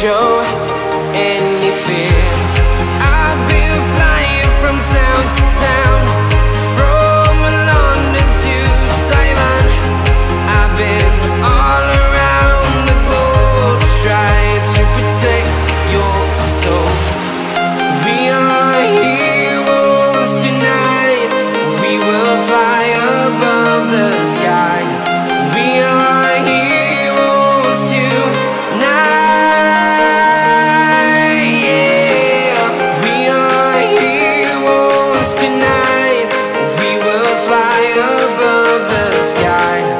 show any fear. night, we will fly above the sky.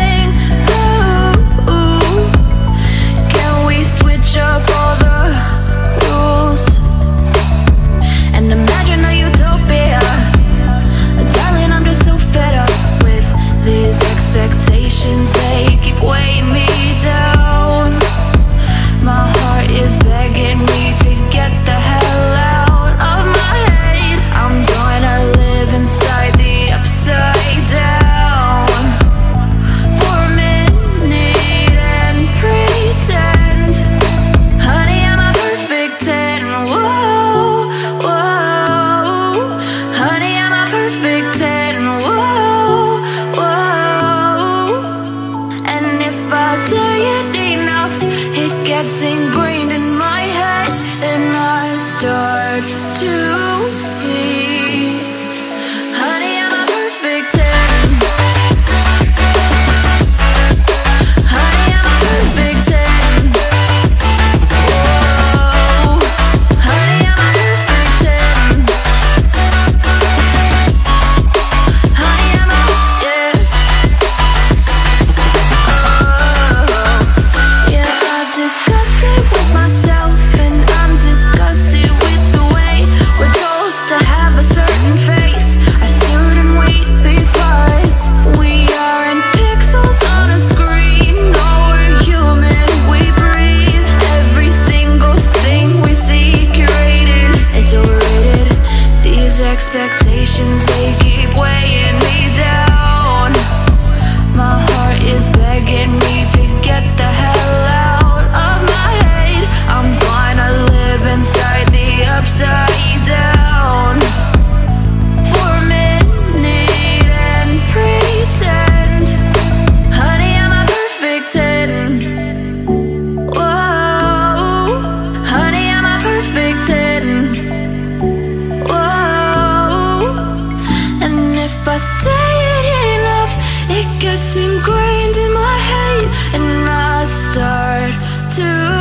10. Honey, expectations, It's ingrained in my head, and I start to